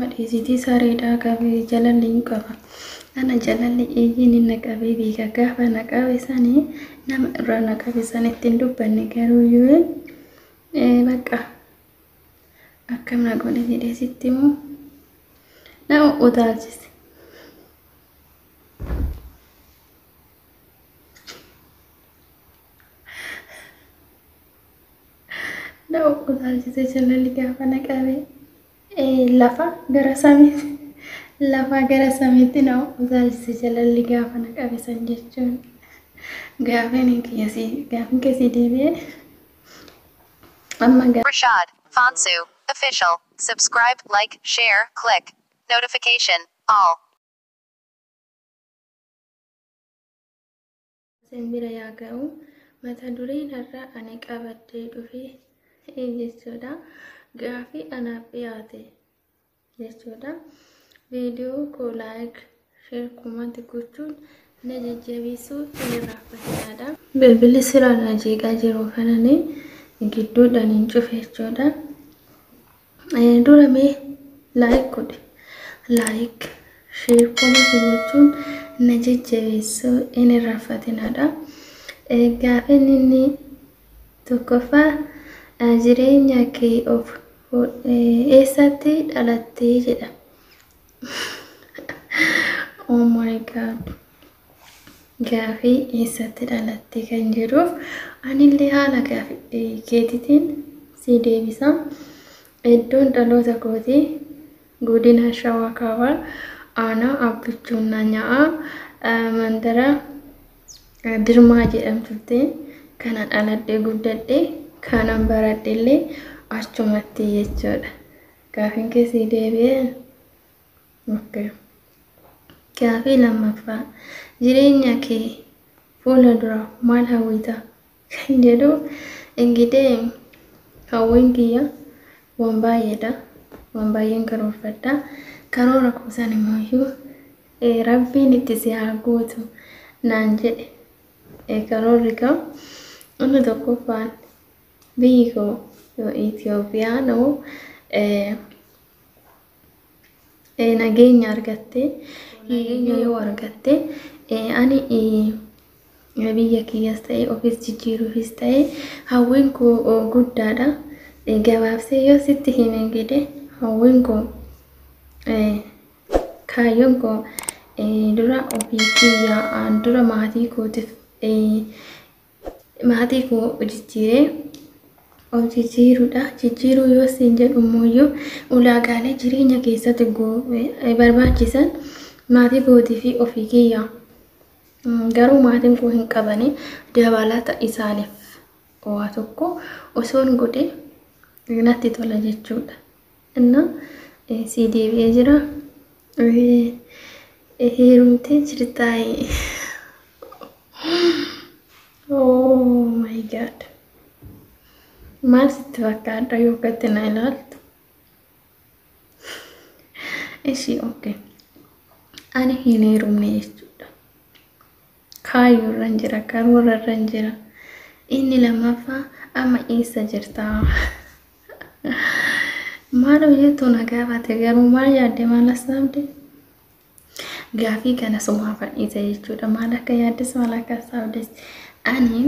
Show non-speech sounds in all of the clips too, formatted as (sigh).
Madhiisitii sareedhaa qabee jalalli hin qaba. Ana jalalli eeyyiin inni qabee beeka gaafa na qabe sanii nama irraa na qabe sanitti hin dubbanne garuu yoo bakka akkam na godhe jedhee sitti immoo nama utaalchise. Nama utaalchise jalalli gaafa na qabe (laughs) lafa gara samiitti lafa gara samiitti nama utaalchise jalalli gaafa na qabe san jechuun gaafin keessi gaafin keessi deebi'ee amma Rashad, Fonsu, official. Subscribe, like, share, click. Notification, all. Isin bira yaa ga'u mata dureen har'a ani qabadhee dhufee jechuudha. Gaafii anaaf dhiyaate jechuudha. Viidiyoo koo laayik sheer kumanti gochuun na jajjabeessuu irraanfatinaadha. Bilbilli siraan jeeqaa jiru kananii gidduudhaan hin cufe jechuudha. Dura mee laayik godhe laayik sheer kumanti gochuun na jajjabeessuu hin irraanfatinaadha. Gaafin inni tokkoffaa jireenya kee of eessatti dhalattee jedha. Oh my god. Gaafii eessatti dhalatte kan jedhuuf anillee haala gaafii keetitiin si deebisa. Iddoon dhaloota kootii godina shawaa kaabaa aanaa abbichuun nyaa'aa mandara dirmaa jedhamtutti kanan dhaladhee guddadhee kanan baradhellee achumatti jechuudha. Gaafiin keessi deebi'ee okay. Gaafii lammaffaa jireenya kee fuula dura maal hawwita kan jedhu ingidee hawwiin kiyya waan baay'eedha. Waan baay'een karoorfadha. Karoora kuusan immoo rabbiin itti si haa guutu naan jedhe. Karoorri koo inni tokkoffaan biyyi koo Itoophiyaa nageenya argatte nageenya yoo argatte ani biyya kiyyas ta'e ofis jijjiiruufis ta'e hawwiin koo guddaadha. Gabaabsee yoo sitti hime gede hawwiin koo kaayyoon koo dura ofii kiyyaa dura maatii kootiif maatii koo jijjiiree of jijjiiruudha. Jijjiiruu yoo siin jedhu immoo ulaagaalee jireenya keessatti barbaachisan maatii kootii fi ofii kiyyaa garuu maatiin koo hin qabani dabalata isaaniif waa tokko osoon godhe natti tola jechuudha. Inna si deebi'ee jira. Heerumtee jirtaayi. Oh my god. Maal sitti fakkaata yoo akkatti na ilaaltu? Ishii okay. Ani hin heerumne jechuudha. Kaayyoo jira, karoora irra jira. Inni lammaffaa amma eessa jirtaa? Maal hojjetu na gaafate garuu maal yaadde maal assaabde? Gaafii kana sumaa fadhiisa jechuudha. Maal akka yaaddes maal akka assaabdes. Ani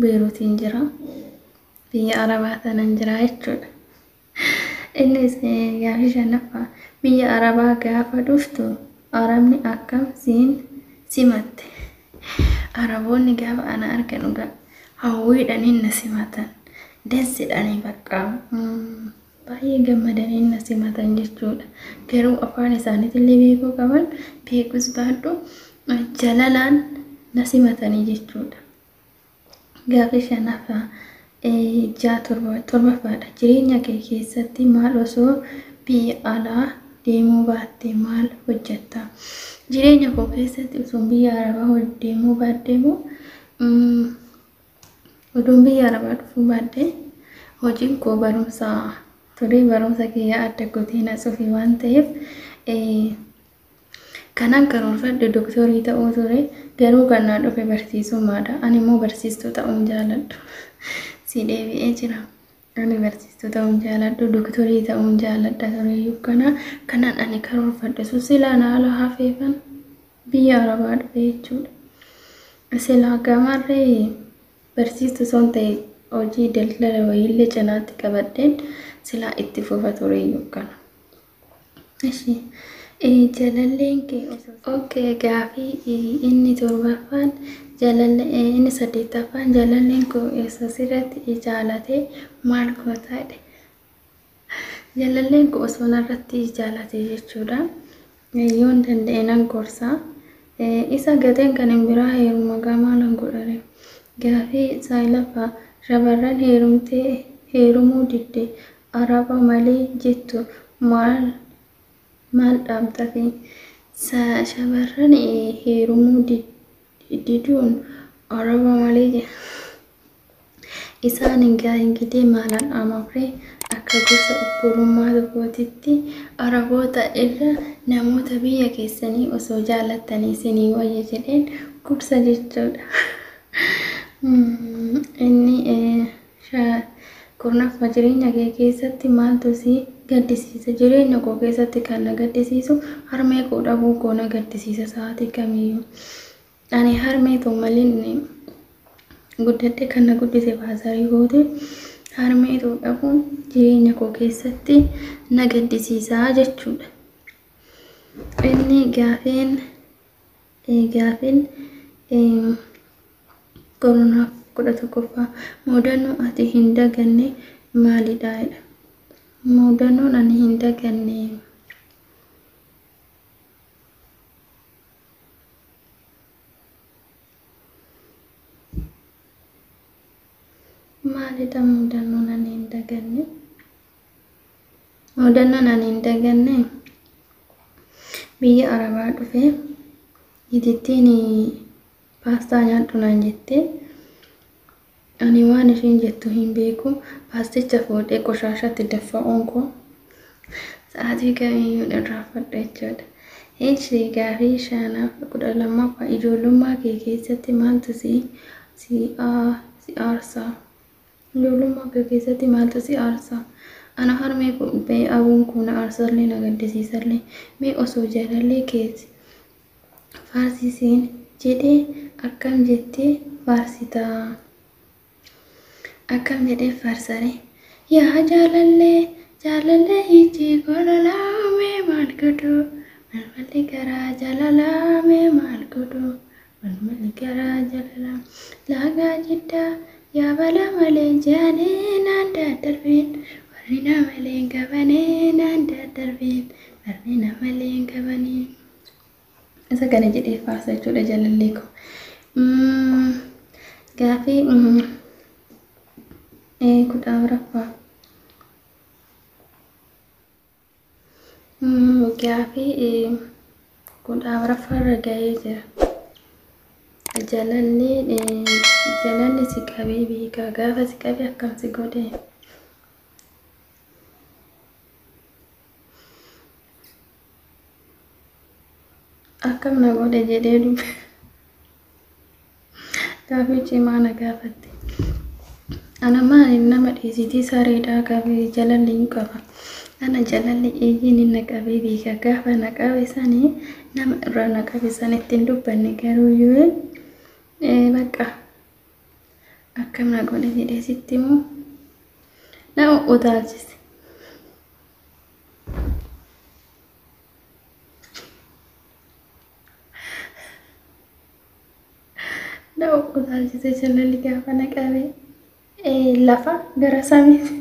Beeruutiin jira. Biyya Arabaa sanan jira jechuudha. Innis gaafii shanaffaa biyya Arabaa gaafa dhuftu Arabni akkam siin simatte. Araboonni gaafa ana argan dhugaa hawwiidhaan na simatan. Dansidhanii bakka baay'ee gammadanii na simatan jechuudha. Garuu afaan isaaniitillee beekuu qaban beekus baadhu jalalaan na simatanii jechuudha. Gaafii shanaffaa ja'a torbaffaadha. Jireenya kee keessatti maal osoo biyya alaa deemuu baatte maal hojjetta? Jireenya koo keessatti osoo biyya arabaa deemuu baadhee moo oduun biyya arabaa dhufuu baadhee hojiin koo barumsa ture barumsa kiyyaa adda godhee na cufe waan ta'eef kanan karoorfadhe dooktorii ta'uu ture garuu kan naa dhufe barsiisummaadha. Ani immoo barsiistuu ta'uun jaaladhu. Si deebi'ee jira. ani barsiistuu ta'uun jaaladhu doktorii ta'uun jaaladha tureeyyuu kana kanaan ani karoorfadhe sun silaa naala hafeefan biyya arabaa dhufe jechuudha. Silaa gamarree barsiistuu son ta'e hojii daldala wayiillee cinaatti qabadheen silaa itti fufa tureeyyuu kana. Ishi jalalleen kee gaafii inni torbaffaan inni saddeettaffaan jalalleen koo osoo sirratti jaalatee maal gootaadhe. Jalalleen koo osoo narratti jaalate jechuudha. Yoon danda'e nan gorsaa. Isa gateen kan hin biraa heeruma gamaalan godhare. Gaafii saayilaffaa shamarran heerumtee heerumuu didde araba malee jettu maal maal dhaamtafi shamarran heerumuu diduun araba malee isaan ingidee maalan dhaamafree akka gosa obbolummaa tokkootitti araboota irra namoota biyya keessanii osoo jaalattanii isinii wayya jedheen gorsa jechuudha. Inni kurnaffaa jireenya kee keessatti maaltu si gaddisiisa jireenya koo keessatti kan na gaddisiisu harmee koo dhabuu koo na gaddisiisa sa'aatii kamiyyuu. Ani harmee too malee guddadhe kan na guddise baasarii goote harmee too dhabuun jireenya koo keessatti na gaddisiisaa jechuudha. Inni gaafeen gaafeen koronaaf kudha tokkoffaa muudannoo ati hin daganne maalidha? Muudannoon මුඩනු රණහින්ද ගැනීම මාරිට මුඩනු රණහින්ද ගැනීම මුඩනු රණහින්ද ගැනීම බිය අරවාඩුවේ ඉදිතිනි. පාස්ථාඥාටුනන් ජෙත්තේ. Ani waan isheen jettu hin beeku paasticha fuudhee qoshaashatti daffa'uun koo sa'aatii kamiyyuu irraanfadha jechuudha. Eechi gaafii shanaaf kudha lammaffaa ijoollummaa kee keessatti maaltu si aarsa? Ijoollummaa kee keessatti maaltu si aarsa? Ana harmee kun bee abuun kun aarsallee na gaddisiisallee mee osoo jaalallee keeti faarsisiin jedhee akkam jettee faarsitaa? Akkam jedhee faarsare? Yaa jaalallee jaalallee ijji gololaamee maal godhu? Malmalli garaa jaalalaamee maal godhu? Malmalli garaa jaalalaa laagaa jiddaa yaa bala malee jaanee naan daddarbeen warri na malee gabanee naan daddarbeen warri na malee gabanee. Isa kana jedhee faarsa jechuudha jaalallee koo. Gaafii kudha afuraffaa. Gaafii kudha afuraffaa irra gahee jira. Jalallee jalalli si qabee beekaa gaafa si qabe akkam si godhe. Akkam na godhe jedhee dubbe. Gaafii (laughs) cimaa na gaafatte. Ana maaliin nama dhiisitii sareedhaa qabee jalalli hin qaba. Ana jalalli eeyyiin na qabee beeka gaafa na qabe sanii nama irraa na qabe san ittiin dubbanne garuu yoo bakka akkam na godhe jedhee sitti immoo nama utaalchise. Nama utaalchise jalalli gaafa na qabe lafa gara samiitti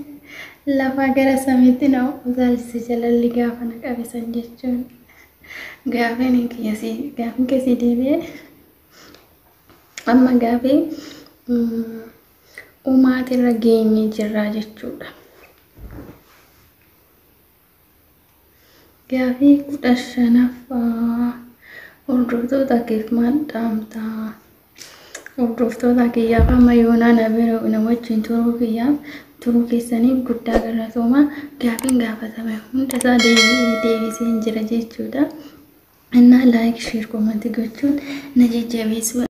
lafa gara samiitti nama utaalchise jalalli gaafa na qabe san jechuun gaafeen gaafin keessi deebi'ee amma gaafii uumaatirra geenye jirraa jechuudha. Gaafii kudha shanaffaa hordoftoota keef maal dhaamtaa? Hordoftoota kiyyaaf amma yoonaa na wajjin turuu kiyyaaf turuu keessaniif guddaa galatoomaa gaafiin gaafatame hundasaa deebisee jira jechuudha. Innaa laayik sheer komantii gochuun na jajjabeessu.